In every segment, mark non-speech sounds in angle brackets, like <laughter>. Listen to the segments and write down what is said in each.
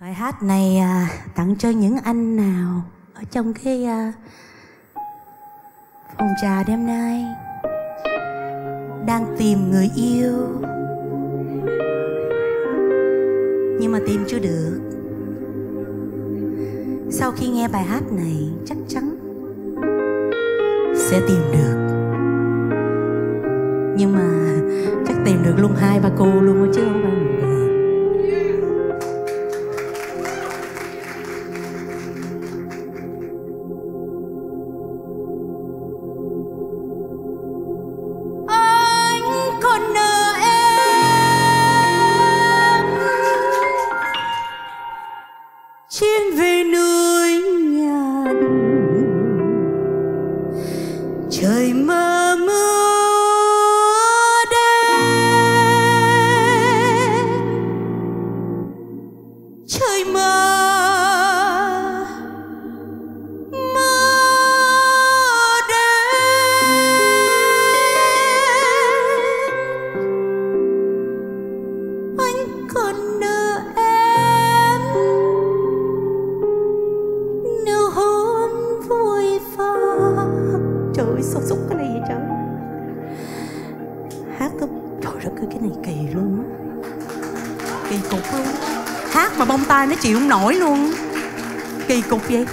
Bài hát này à, tặng cho những anh nào ở trong cái à, phòng trà đêm nay đang tìm người yêu nhưng mà tìm chưa được. Sau khi nghe bài hát này chắc chắn sẽ tìm được. Nhưng mà chắc tìm được luôn hai ba cô luôn chứ không phải trời mơ mưa đêm. Anh còn nợ em. Nụ hôn vui pha trời ơi sao xúc cái này vậy trời. Hát tó trời đất ơi, cái này kỳ luôn á. Kỳ cục luôn hát mà bông tai nó chịu không nổi luôn. Kỳ cục vậy.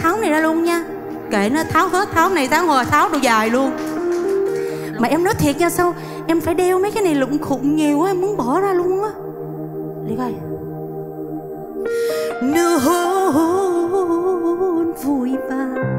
Tháo này ra luôn nha. Kệ nó, tháo hết, tháo này, tháo hồi tháo đồ dài luôn. Mà em nói thiệt nha, sao em phải đeo mấy cái này lụng khụng nhiều quá, em muốn bỏ ra luôn á. Đi coi. Nụ hôn vui vàng.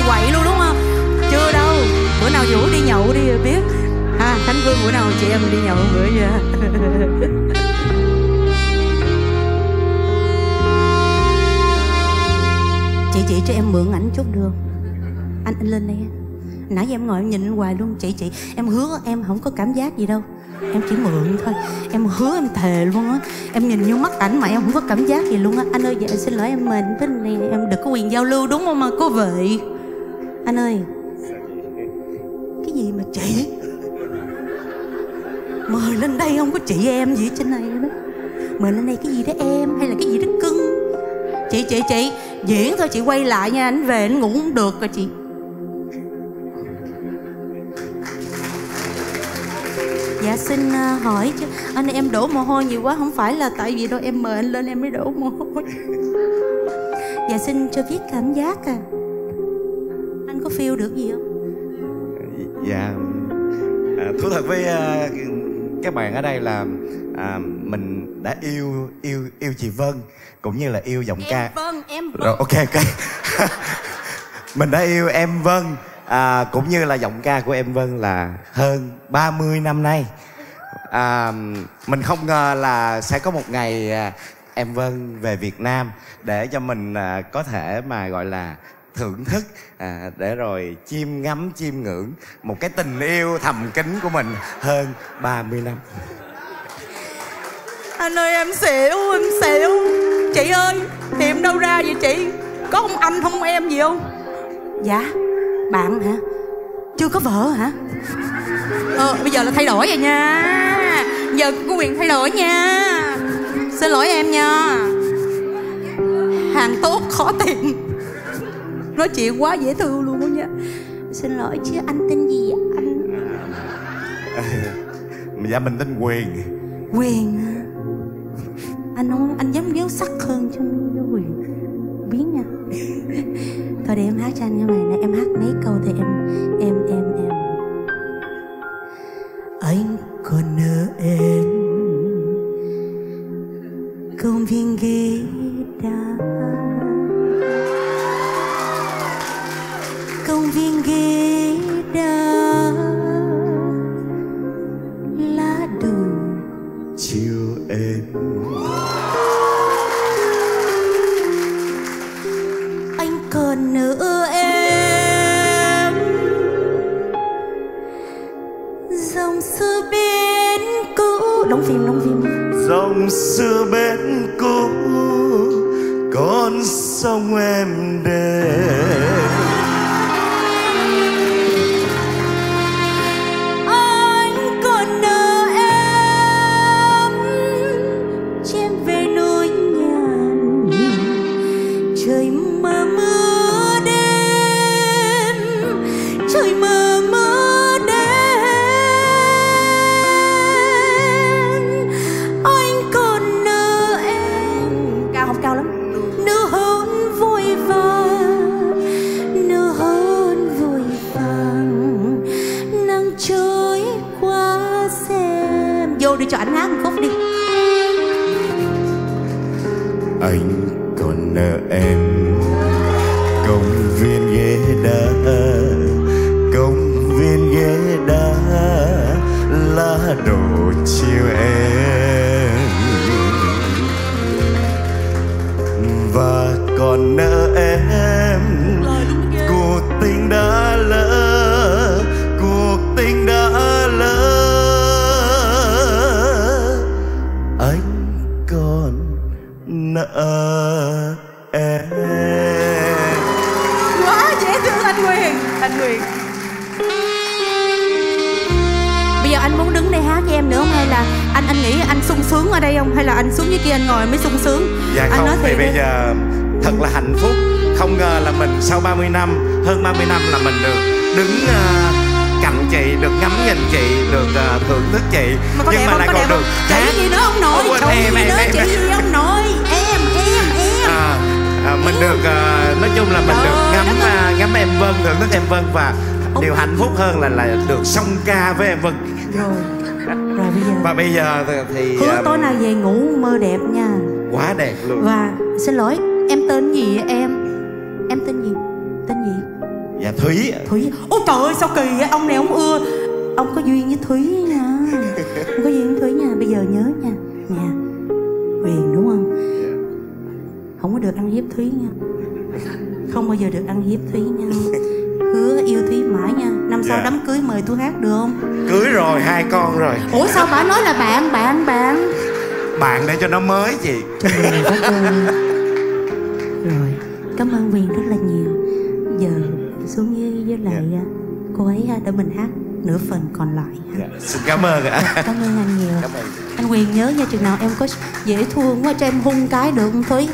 Mà quậy luôn đúng không? Chưa đâu. Bữa nào vũ đi nhậu đi rồi biết. Ha Khánh Vương bữa nào chị em đi nhậu bữa nha. <laughs> Chị chị cho em mượn ảnh chút được. Anh anh lên đây. Nãy giờ em ngồi em nhìn hoài luôn. Chị chị em hứa em không có cảm giác gì đâu. Em chỉ mượn thôi. Em hứa em thề luôn á. Em nhìn vô mắt ảnh mà em không có cảm giác gì luôn á. Anh ơi dạ xin lỗi em mình, với này. Em được có quyền giao lưu đúng không? Mà cô vậy? Anh ơi. Cái gì mà chị? Mời lên đây không có chị em gì trên này đó mời lên đây cái gì đó em hay là cái gì đó cưng? Chị chị chị diễn thôi chị quay lại nha anh về anh ngủ không được rồi chị. Dạ xin uh, hỏi chứ. Anh ơi, em đổ mồ hôi nhiều quá không phải là tại vì đâu em mời anh lên em mới đổ mồ hôi. Dạ xin cho biết cảm giác à feel được gì không? Dạ. À, thú thật với à, các bạn ở đây là à, mình đã yêu yêu yêu chị Vân cũng như là yêu giọng ca. Em vâng em vâng rồi ok ok. <laughs> Mình đã yêu em Vân à, cũng như là giọng ca của em Vân là hơn 30 năm nay. À, mình không ngờ là sẽ có một ngày à, em Vân về Việt Nam để cho mình à, có thể mà gọi là thưởng thức. À, để rồi chiêm ngắm chiêm ngưỡng một cái tình yêu thầm kín của mình hơn 30 năm. Anh ơi em xỉu em xỉu. Chị ơi thì em đâu ra vậy chị? Có ông anh không em gì không? Dạ bạn hả? Chưa có vợ hả? Ờ bây giờ là thay đổi rồi nha. Giờ có quyền thay đổi nha. Xin lỗi em nha. Hàng tốt khó tìm nói chuyện quá dễ thương luôn đó nha. Xin lỗi chứ anh tên gì vậy? Anh dạ mình tên Quyền quyền hả? anh không anh dám dấu sắc hơn trong dấu quyền. Biến nha. Thôi để em hát cho anh cái bài này em hát mấy câu thì em em em em êm. Anh còn nữa em. Dòng xưa bên cũ. Đóng phim đóng phim. Dòng xưa bên cũ con sông em đẹp. Đi cho anh hát một khúc đi. Anh còn nợ em. Công viên ghế đá. Công viên ghế đá. Lá đồ anh Quyền bây giờ anh muốn đứng đây hát với em nữa không? Hay là anh anh nghĩ anh sung sướng ở đây không? Hay là anh xuống dưới kia anh ngồi mới sung sướng? Dạ anh không, nói thì bây giờ thật là hạnh phúc. Không ngờ là mình sau 30 năm, hơn 30 năm là mình được đứng ờ, cạnh chị, được ngắm nhìn chị, được ờ, thưởng thức chị. Mà Nhưng mà không? lại có còn được không? hát. Chị gì nữa ông nội Ôi, chị em, gì em, nữa? em, chị gì ông nội em à, Mình được, ờ, nói chung là mình Trời được ngắm ờ, ngắm em Vân, thưởng thức em Vân Và điều hạnh phúc hơn là là được song ca với em Vân. Rồi rồi bây giờ. Và bây giờ thì, hứa tối nay về ngủ mơ đẹp nha. Quá đẹp luôn. Và xin lỗi em tên gì vậy em? Em tên gì? Tên gì? Dạ Thúy. Thúy. Ôi trời ơi sao kỳ vậy? Ông này ông ưa Ông có duyên với Thúy nha. Ông có duyên với Thúy nha. Bây giờ nhớ nha. Nè Huyền đúng không Không có được ăn hiếp Thúy nha. Không bao giờ được ăn hiếp Thúy nha. Hứa yêu Thúy mãi nha. Năm sau Dạ. đám cưới mời tôi hát được không? Cưới rồi, hai con rồi. Ủa sao bà nói là bạn bạn bạn? Bạn để cho nó mới chị. Trời đất ơi. Rồi Cảm ơn Huyền rất là nhiều. Giờ xuống với, với lại Dạ. à, cô ấy à, để mình hát nửa phần còn lại. Dạ, Xin cảm ơn ạ. Cảm ơn anh nhiều. Cảm ơn Anh Quyền nhớ nha chừng nào em có dễ thương quá cho em hung cái được không Thúy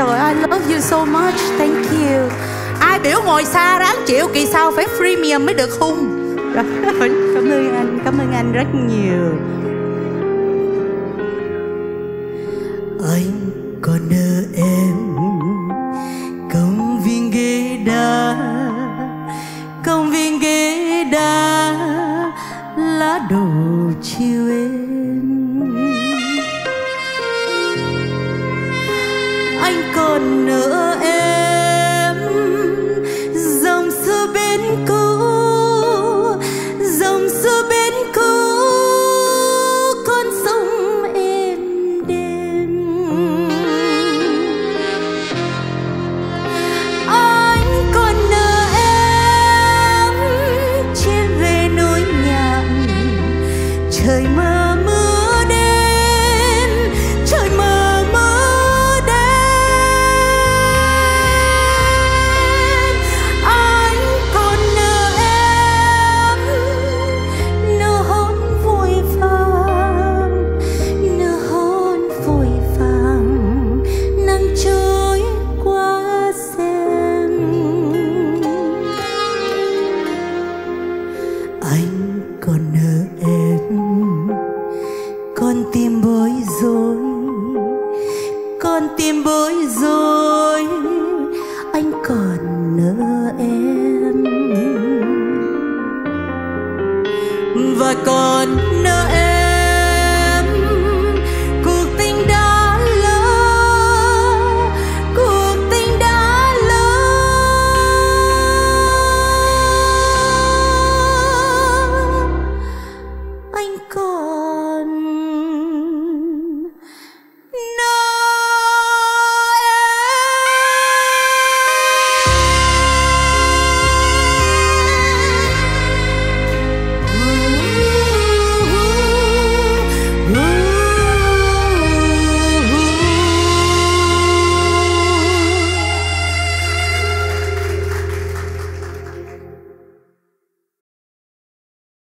Trời ơi, I love you so much. Thank you. Ai biểu ngồi xa ráng chịu Kỳ sau phải premium mới được hung. Rồi, <laughs> Cảm ơn anh Cảm ơn anh rất nhiều. Anh còn nợ em Công viên ghế đá Công viên ghế đá Lá đổ chiều em. Anh nữa.